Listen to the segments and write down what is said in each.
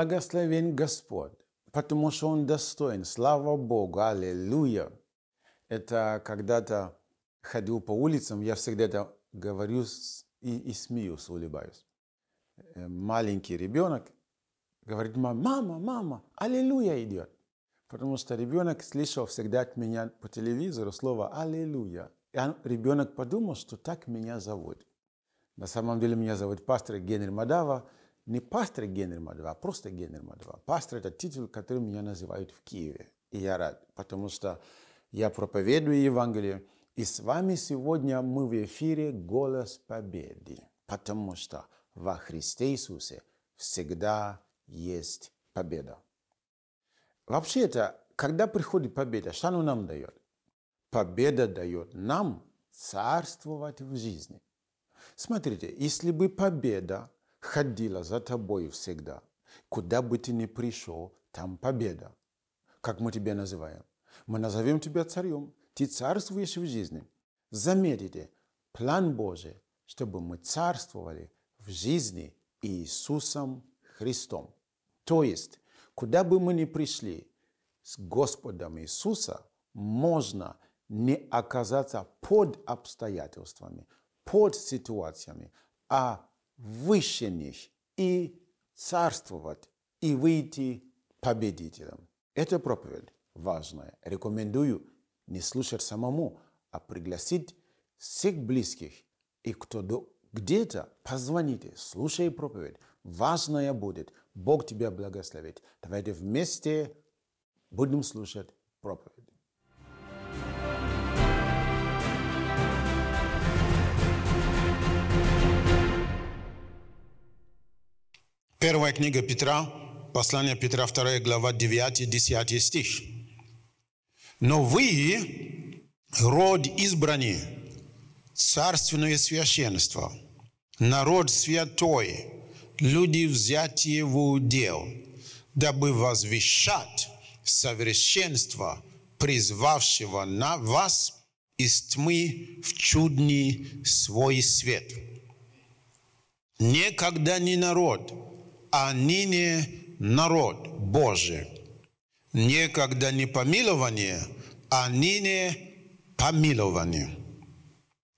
Благословен Господь, потому что Он достоин. Слава Богу, аллилуйя. Это когда-то ходил по улицам, я всегда это говорю и, и смеюсь, улыбаюсь. Э, Маленький ребенок говорит, мама, мама, аллилуйя идет. Потому что ребенок слышал всегда от меня по телевизору слово «Аллилуйя». И ребенок подумал, что так меня зовут. На самом деле меня зовут пастор Генри Мадава. Не пастор Генри Мадава, а просто Генри Мадава. Пастор – это титул, который меня называют в Киеве. И я рад, потому что я проповедую Евангелие. И с вами сегодня мы в эфире «Голос победы», потому что во Христе Иисусе всегда есть победа. Вообще это, когда приходит победа, что она нам дает? Победа дает нам царствовать в жизни. Смотрите, если бы победа ходила за тобой всегда, куда бы ты ни пришел, там победа. Как мы тебя называем? Мы назовем тебя царем. Ты царствуешь в жизни. Заметите, план Божий, чтобы мы царствовали в жизни Иисусом Христом. То есть, куда бы мы ни пришли, с Господом Иисуса можно не оказаться под обстоятельствами, под ситуациями, а выше них и царствовать, и выйти победителем. Эта проповедь важная. Рекомендую не слушать самому, а пригласить всех близких. И кто где-то, позвоните, слушай проповедь. Важная будет. Бог тебя благословит. Давайте вместе будем слушать проповедь. Первая книга Петра, послание Петра, 2 глава, 9-10 стих. Но вы род избранный, царственное священство, народ святой, люди взятие в удел, дабы возвещать совершенство, призвавшего на вас из тьмы в чудный свой свет никогда не народ, а ныне народ Божий. Никогда не помилование, а ныне помилование.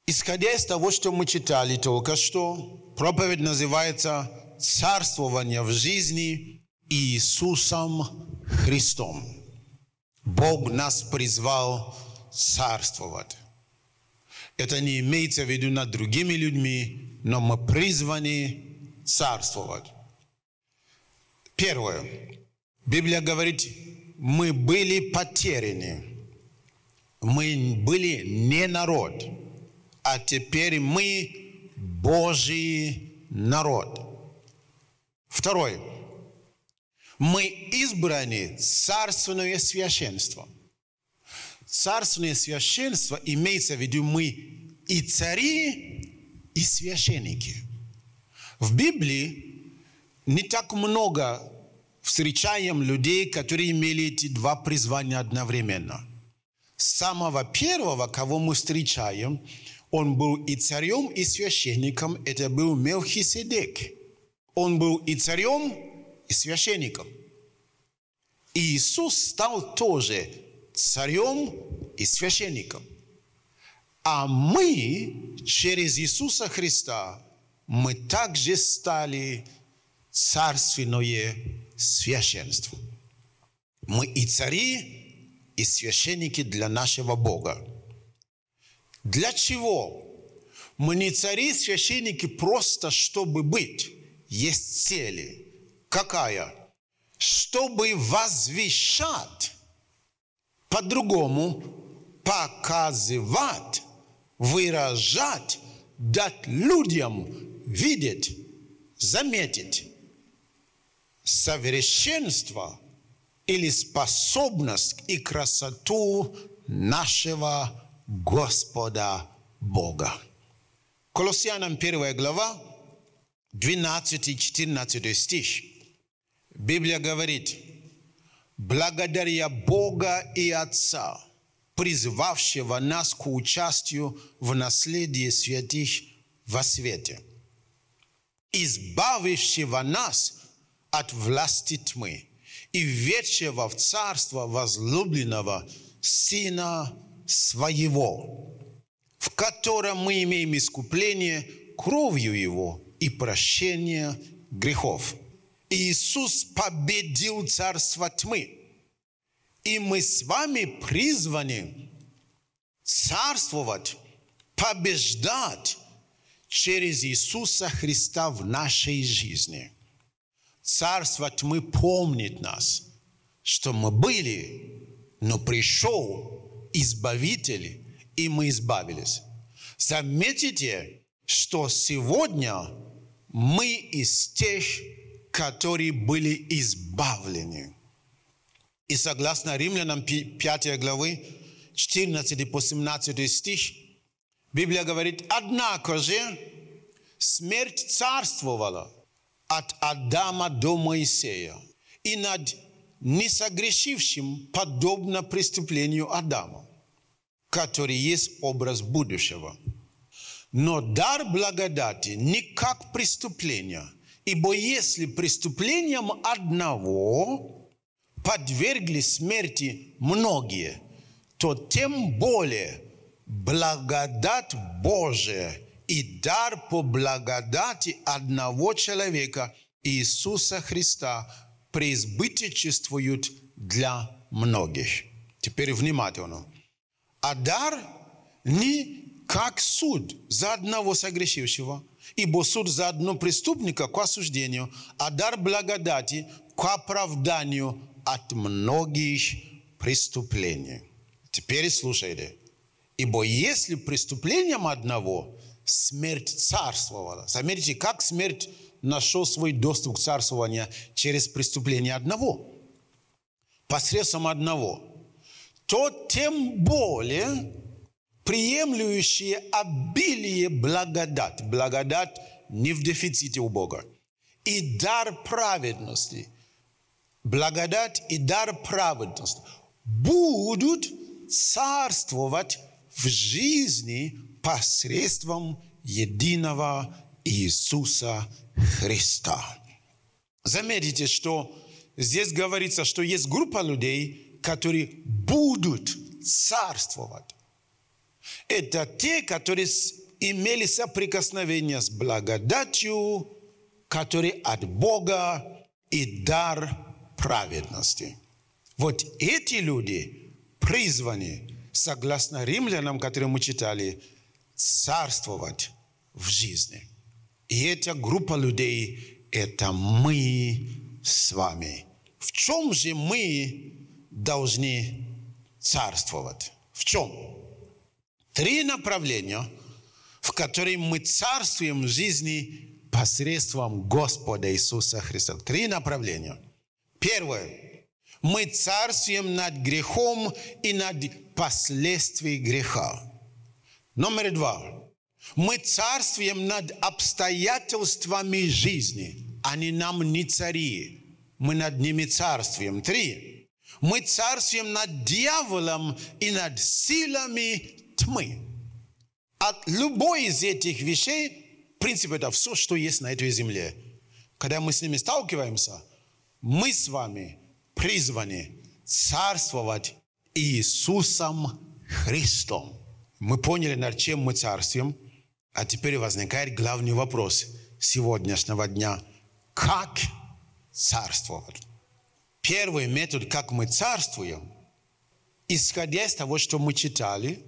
Исходя из того, что мы читали только что, проповедь называется «Царствование в жизни Иисусом Христом». Бог нас призвал царствовать. Это не имеется в виду над другими людьми, но мы призваны царствовать. Первое. Библия говорит, мы были потеряны. Мы были не народ, а теперь мы Божий народ. Второе. Мы избраны царственное священство. Царственное священство имеется в виду мы и цари, и священники. В Библии не так много встречаем людей, которые имели эти два призвания одновременно. Самого первого, кого мы встречаем, он был и царем, и священником, это был Мелхиседек. Он был и царем, и священником. И Иисус стал тоже царем и священником. А мы через Иисуса Христа, мы также стали царственное священство. Мы и цари, и священники для нашего Бога. Для чего? Мы не цари священники просто чтобы быть. Есть цели. Какая? Чтобы возвещать, по-другому показывать, выражать, дать людям видеть, заметить совершенство или способность и красоту нашего Господа Бога. Колоссянам 1 глава, 12-14 стих. Библия говорит, благодаря Бога и Отца, призвавшего нас к участию в наследии святых во свете, избавившего нас от власти тьмы и введшего в царство возлюбленного Сына Своего, в котором мы имеем искупление кровью Его и прощение грехов. Иисус победил царство тьмы, и мы с вами призваны царствовать, побеждать через Иисуса Христа в нашей жизни. Царство тьмы помнит нас, что мы были, но пришел Избавитель, и мы избавились. Заметите, что сегодня мы из тех, которые были избавлены. И согласно Римлянам 5 главы, 14 по 17 стих, Библия говорит, однако же смерть царствовала от Адама до Моисея и над несогрешившим подобно преступлению Адама, который есть образ будущего. Но дар благодати не как преступление, ибо если преступлением одного подвергли смерти многие, то тем более благодать Божия и дар по благодати одного человека Иисуса Христа преизбыточествуют для многих. Теперь внимательно. А дар не как суд за одного согрешившего, ибо суд за одного преступника к осуждению, а дар благодати к оправданию от многих преступлений. Теперь слушайте. Ибо если преступлением одного смерть царствовала, заметьте, как смерть нашел свой доступ к царствованию через преступление одного, посредством одного, то тем более приемлющие обилие благодать, благодать не в дефиците у Бога, и дар праведности, благодать и дар праведности будут царствовать в жизни посредством единого Иисуса Христа. Заметите, что здесь говорится, что есть группа людей, которые будут царствовать. Это те, которые имели соприкосновение с благодатью, которые от Бога и дар праведности. Вот эти люди призваны согласно римлянам, которые мы читали, царствовать в жизни. И эта группа людей – это мы с вами. В чем же мы должны царствовать? В чем? Три направления, в которые мы царствуем в жизни посредством Господа Иисуса Христа. Три направления. Первое. Мы царствуем над грехом и над последствий греха. Номер два. Мы царствуем над обстоятельствами жизни. Они нам не цари. Мы над ними царствуем. Три. Мы царствуем над дьяволом и над силами тьмы. От любой из этих вещей, в принципе, это все, что есть на этой земле. Когда мы с ними сталкиваемся, мы с вами призваны царствовать Иисусом Христом. Мы поняли, над чем мы царствуем, а теперь возникает главный вопрос сегодняшнего дня. Как царствовать? Первый метод, как мы царствуем, исходя из того, что мы читали,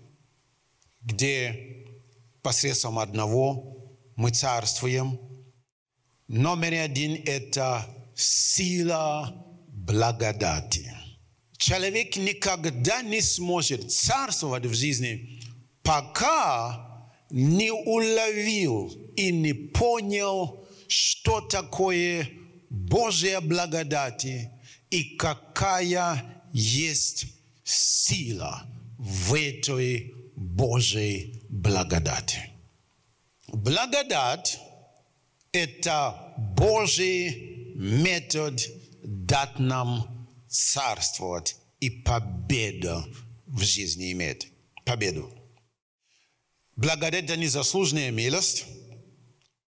где посредством одного мы царствуем. Номер один – это сила благодати. Человек никогда не сможет царствовать в жизни, пока не уловил и не понял, что такое Божья благодати и какая есть сила в этой Божьей благодати. Благодать – это Божий метод дать нам царствовать и победу в жизни иметь. Победу. Благодать – это незаслуженная милость,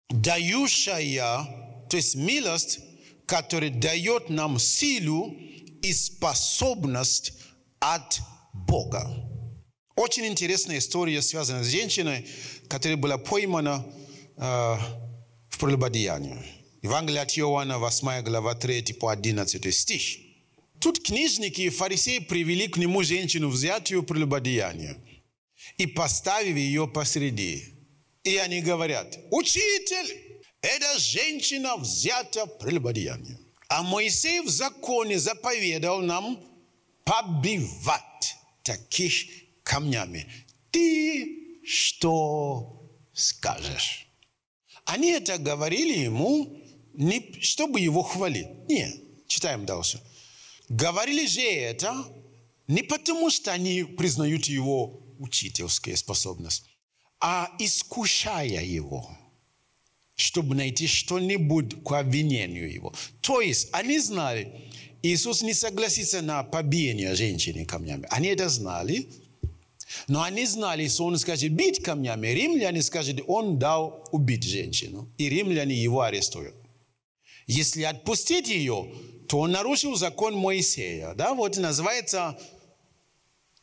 дающая, то есть милость, который дает нам силу и способность от Бога. Очень интересная история, связанная с женщиной, которая была поймана э, в прелюбодеянии. Евангелие от Иоанна, 8 глава, 3 по 11 стих. Тут книжники и фарисеи привели к нему женщину, взятую прелюбодеяние, и поставив ее посреди. И они говорят, учитель, эта женщина взята прелюбодеяние. А Моисей в законе заповедал нам побивать таких камнями. Ты что скажешь? Они это говорили ему, не чтобы его хвалить. Нет, читаем дальше. Говорили же это не потому, что они признают его учительскую способность, а искушая его, чтобы найти что-нибудь к обвинению его. То есть они знали, Иисус не согласится на побиение женщины камнями. Они это знали, но они знали, что он скажет бить камнями. Римляне скажут, он дал убить женщину, и римляне его арестуют. Если отпустить ее, то он нарушил закон Моисея. Да, вот называется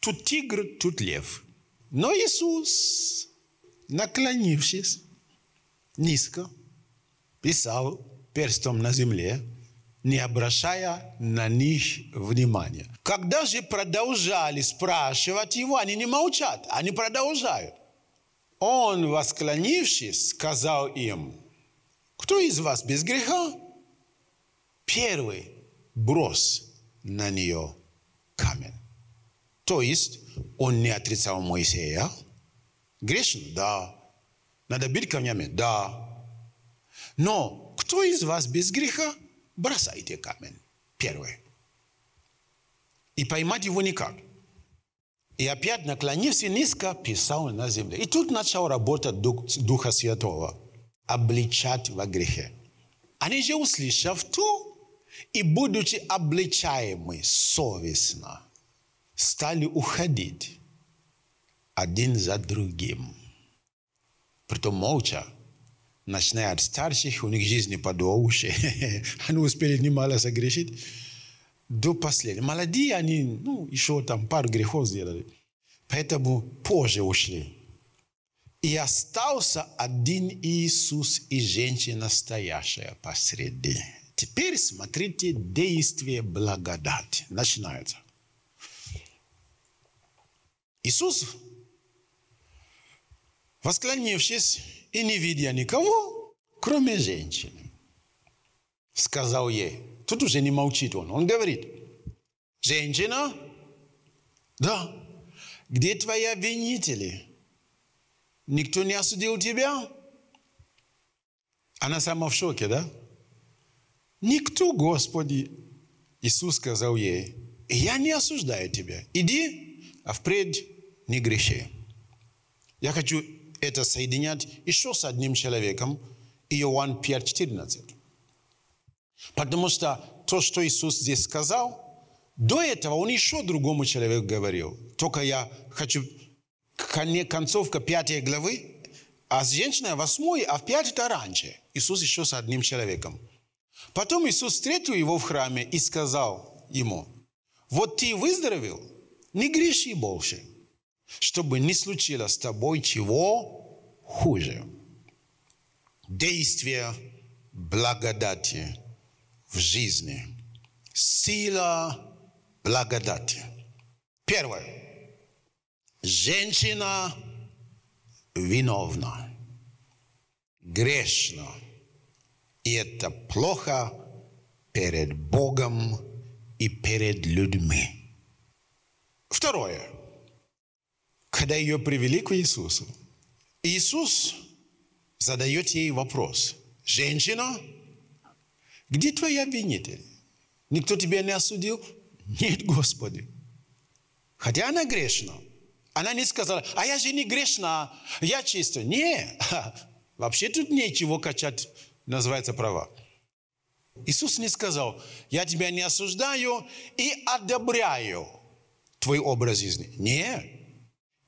тут тигр, тут лев. Но Иисус, наклонившись низко, писал перстом на земле, не обращая на них внимания. Когда же продолжали спрашивать его, они не молчат, они продолжают. Он, восклонившись, сказал им, кто из вас без греха? Первый брось на нее. То есть он не отрицал Моисея. Грешен? Да. Надо бить камнями? Да. Но кто из вас без греха? Бросайте камень. Первый. И поймать его никак. И опять наклонился низко, писал на земле. И тут начал работать Дух, Духа Святого. Обличать во грехе. Они же, услышав то, и будучи обличаемы совестно, стали уходить один за другим. Притом молча, начиная от старших, у них жизни подольше, они успели немало согрешить, до последних. Молодые они, ну, еще там пару грехов сделали, поэтому позже ушли. И остался один Иисус и женщина, стоящая посреди. Теперь смотрите действие благодати. Начинается. Иисус, восклонившись и не видя никого, кроме женщины, сказал ей, тут уже не молчит он, он говорит, женщина, да, где твои обвинители? Никто не осудил тебя? Она сама в шоке, да? Никто, Господи. Иисус сказал ей, я не осуждаю тебя. Иди, а впредь не греши. Я хочу это соединять еще с одним человеком, Иоанн 5.14. Потому что то, что Иисус здесь сказал, до этого он еще другому человеку говорил. Только я хочу концовка пятой главы, а с женщиной восьмой, а в пятой это раньше. Иисус еще с одним человеком. Потом Иисус встретил его в храме и сказал ему, вот ты выздоровел, не греши больше, чтобы не случилось с тобой чего хуже. Действие благодати в жизни. Сила благодати. Первое. Женщина виновна, грешна и это плохо перед Богом и перед людьми. Второе. Когда ее привели к Иисусу, Иисус задает ей вопрос. Женщина, где твои обвинители? Никто тебя не осудил? Нет, Господи. Хотя она грешна. Она не сказала, а я же не грешна, я чистая. Нет, вообще тут нечего качать называется права. Иисус не сказал, я тебя не осуждаю и одобряю твой образ жизни. Нет.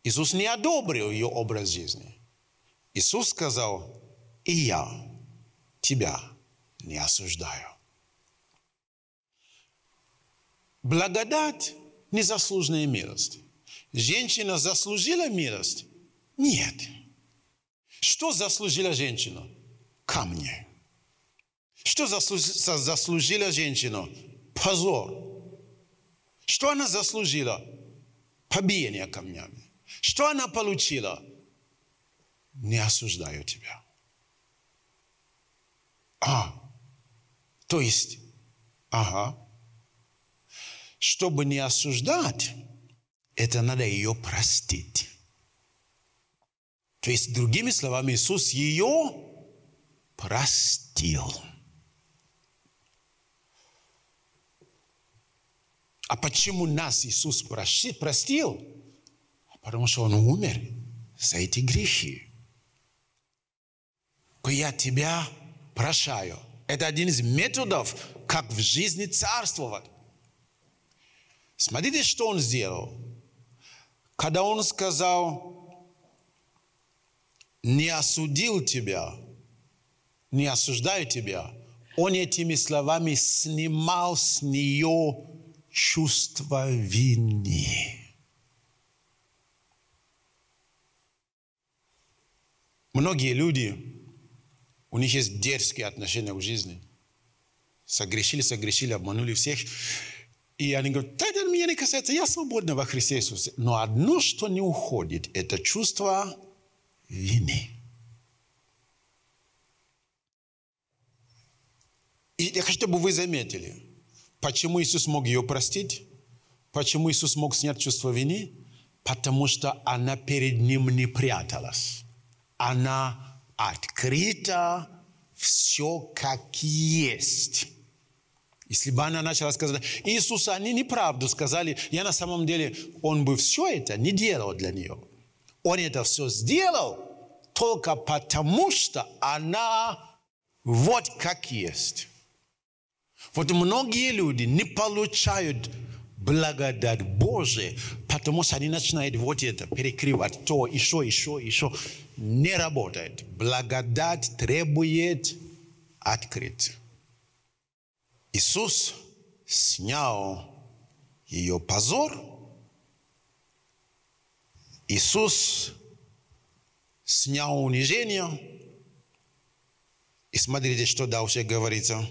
Иисус не одобрил ее образ жизни. Иисус сказал, и я тебя не осуждаю. Благодать – незаслуженная милость. Женщина заслужила милость? Нет. Что заслужила женщина? Камни. Что заслужила, женщина? Позор. Что она заслужила? Побиение камнями. Что она получила? Не осуждаю тебя. А, то есть, ага, чтобы не осуждать, это надо ее простить. То есть, другими словами, Иисус ее простил. А почему нас Иисус простил? Потому что Он умер за эти грехи. Я тебя прощаю. Это один из методов, как в жизни царствовать. Смотрите, что он сделал. Когда он сказал, не осудил тебя, не осуждаю тебя, он этими словами снимал с нее чувство вины. Многие люди у них есть дерзкие отношения к жизни. Согрешили, согрешили, обманули всех. И они говорят, да, это меня не касается, я свободна во Христе Иисусе. Но одно, что не уходит, это чувство вины. И я хочу, чтобы вы заметили, почему Иисус мог ее простить, почему Иисус мог снять чувство вины, потому что она перед Ним не пряталась. Она открыто все как есть. Если бы она начала сказать, Иисус, они неправду сказали, я на самом деле, он бы все это не делал для нее. Он это все сделал только потому, что она вот как есть. Вот многие люди не получают благодать Божия, потому что они начинают вот это перекрывать, то, еще, еще, еще. Не работает. Благодать требует открыть. Иисус снял ее позор. Иисус снял унижение. И смотрите, что дальше говорится.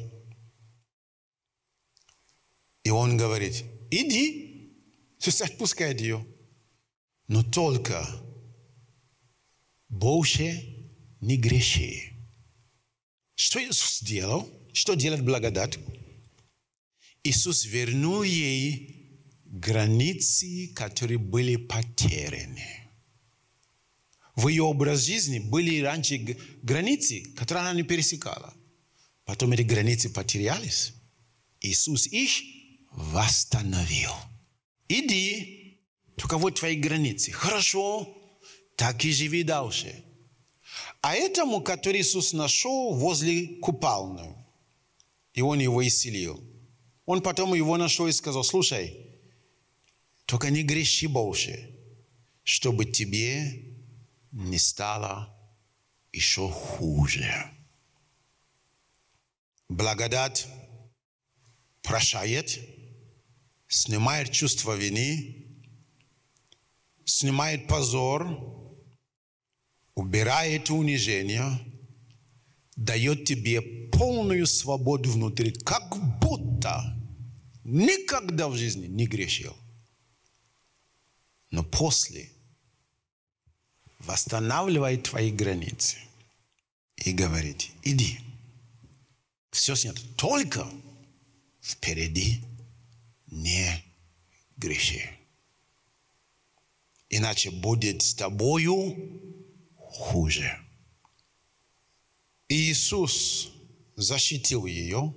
И он говорит, иди, Иисус отпускает ее. Но только больше не греши. Что Иисус сделал? Что делает благодать? Иисус вернул ей границы, которые были потеряны. В ее образ жизни были раньше границы, которые она не пересекала. Потом эти границы потерялись. Иисус их восстановил. Иди, только вот твои границы. Хорошо, так и живи дальше. А этому, который Иисус нашел возле купальной, и он его исцелил, он потом его нашел и сказал, слушай, только не греши больше, чтобы тебе не стало еще хуже. Благодать прощает, снимает чувство вины, снимает позор, убирает унижение, дает тебе полную свободу внутри, как будто никогда в жизни не грешил. Но после восстанавливает твои границы и говорит, иди. Все снято. Только впереди не греши. Иначе будет с тобою хуже. Иисус защитил ее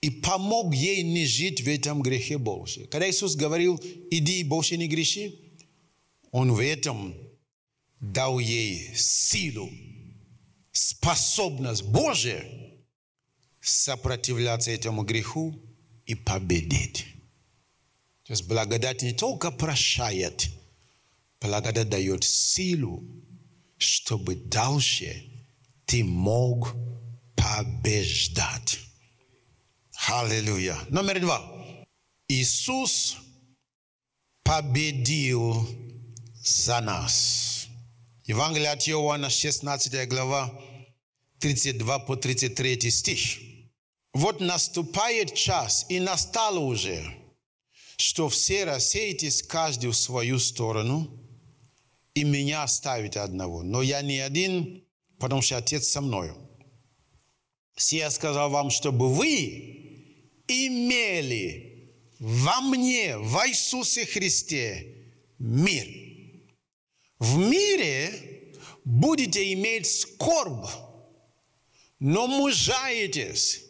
и помог ей не жить в этом грехе больше. Когда Иисус говорил, иди больше не греши, Он в этом дал ей силу, способность Божия сопротивляться этому греху и победить. То есть благодать не только прощает, благодать дает силу, чтобы дальше ты мог побеждать. Аллилуйя. Номер два. Иисус победил за нас. Евангелие от Иоанна, 16 глава, 32 по 33 стих. Вот наступает час, и настало уже, что все рассеетесь каждый в свою сторону, и меня оставите одного. Но я не один, потому что Отец со мною. Все сказал вам, чтобы вы имели во мне, в Иисусе Христе, мир. В мире будете иметь скорбь, но мужаетесь.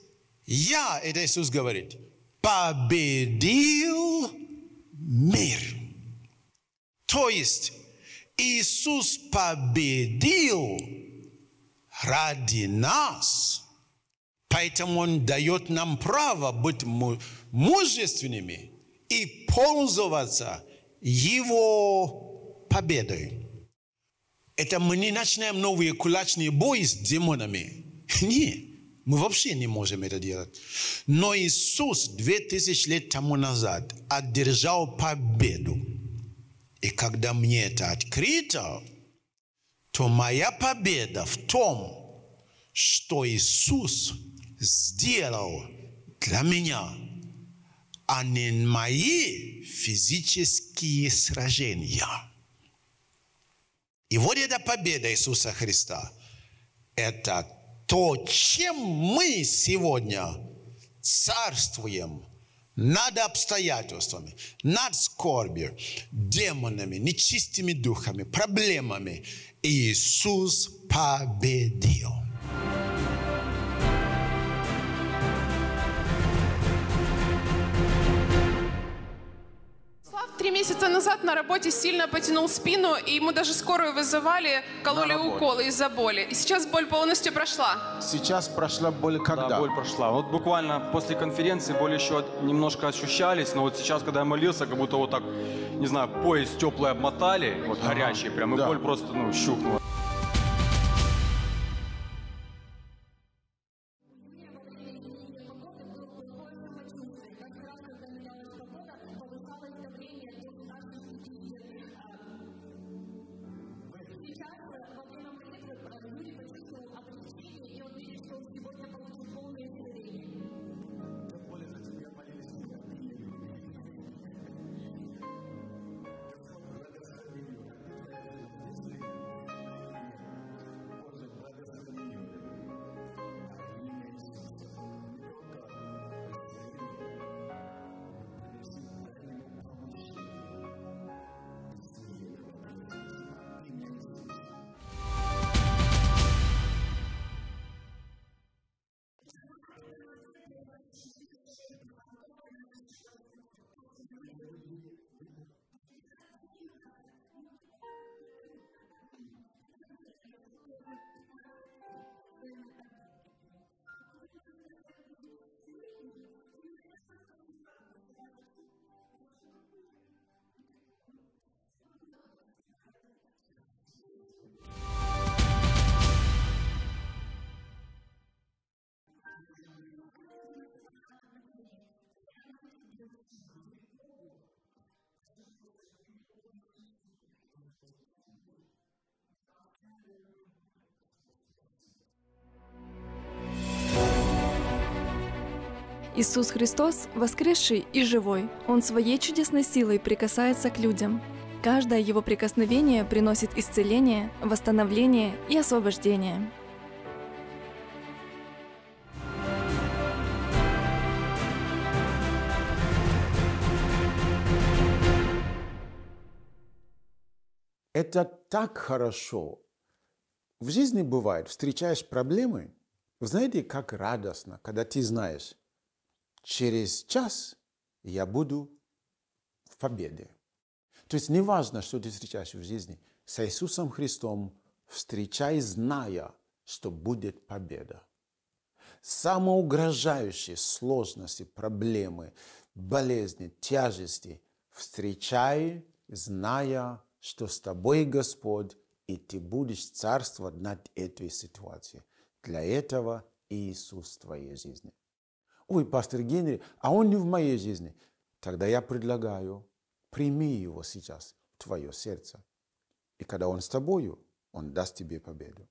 Я, это Иисус говорит, победил мир. То есть Иисус победил ради нас. Поэтому Он дает нам право быть мужественными и пользоваться Его победой. Это мы не начинаем новые кулачные бои с демонами. Нет, мы вообще не можем это делать. Но Иисус две тысячи лет тому назад одержал победу. И когда мне это открыто, то моя победа в том, что Иисус сделал для меня, а не мои физические сражения. И вот эта победа Иисуса Христа – это то, чем мы сегодня царствуем над обстоятельствами, над скорбью, демонами, нечистыми духами, проблемами. Иисус победил. Три месяца назад на работе сильно потянул спину, и ему даже скорую вызывали, кололи На работе. уколы из-за боли. И сейчас боль полностью прошла. Сейчас прошла боль когда? Да, боль прошла. Вот буквально после конференции боль еще немножко ощущались, но вот сейчас, когда я молился, как будто вот так, не знаю, пояс теплый обмотали, вот горячий прям, и да. боль просто, ну, щухнула. Иисус Христос воскресший и живой. Он своей чудесной силой прикасается к людям. Каждое его прикосновение приносит исцеление, восстановление и освобождение. Это так хорошо. В жизни бывает, встречаешь проблемы, знаете, как радостно, когда ты знаешь, через час я буду в победе. То есть не важно, что ты встречаешь в жизни, с Иисусом Христом встречай, зная, что будет победа. Самые угрожающие сложности, проблемы, болезни, тяжести встречай, зная, что с тобой Господь, и ты будешь царствовать над этой ситуацией. Для этого Иисус в твоей жизни. ой, пастор Генри, а он не в моей жизни. Тогда я предлагаю, прими его сейчас в твое сердце. И когда он с тобою, он даст тебе победу.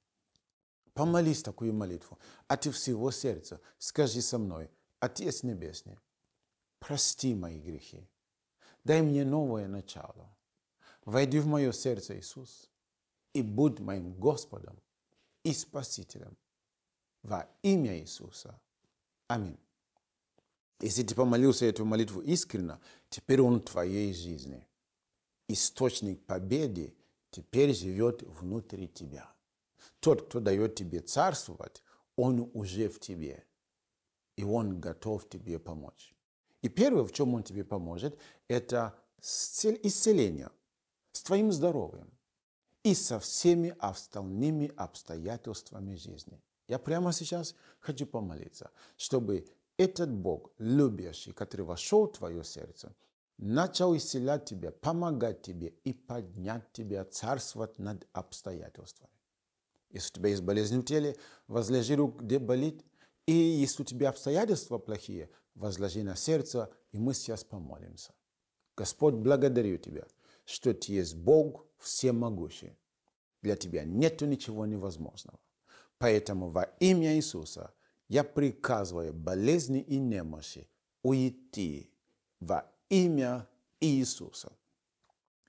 Помолись такую молитву от всего сердца. Скажи со мной, Отец Небесный, прости мои грехи. Дай мне новое начало. Войди в мое сердце, Иисус, и будь моим Господом и Спасителем во имя Иисуса. Аминь. Если ты помолился эту молитву искренне, теперь он в твоей жизни. Источник победы теперь живет внутри тебя. Тот, кто дает тебе царствовать, он уже в тебе. И он готов тебе помочь. И первое, в чем он тебе поможет, это исцеление с твоим здоровьем и со всеми остальными обстоятельствами жизни. Я прямо сейчас хочу помолиться, чтобы этот Бог, любящий, который вошел в твое сердце, начал исцелять тебя, помогать тебе и поднять тебя, царствовать над обстоятельствами. Если у тебя есть болезнь в теле, возложи руку, где болит. И если у тебя обстоятельства плохие, возложи на сердце, и мы сейчас помолимся. Господь, благодарю Тебя, что Ты есть Бог всемогущий. Для Тебя нет ничего невозможного. Поэтому во имя Иисуса я приказываю болезни и немощи уйти во имя Иисуса.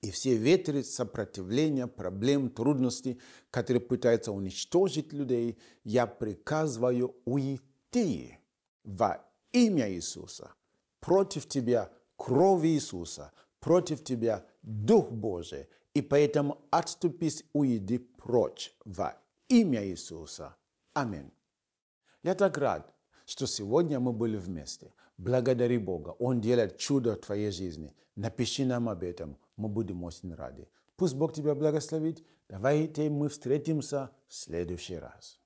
И все ветры сопротивления, проблем, трудностей, которые пытаются уничтожить людей, я приказываю уйти во имя Иисуса. Против тебя кровь Иисуса, против тебя Дух Божий. И поэтому отступись, уйди прочь во имя Иисуса. Аминь. Я так рад, что сегодня мы были вместе. Благодари Бога. Он делает чудо в твоей жизни. Напиши нам об этом. Мы будем очень рады. Пусть Бог тебя благословит. Давайте мы встретимся в следующий раз.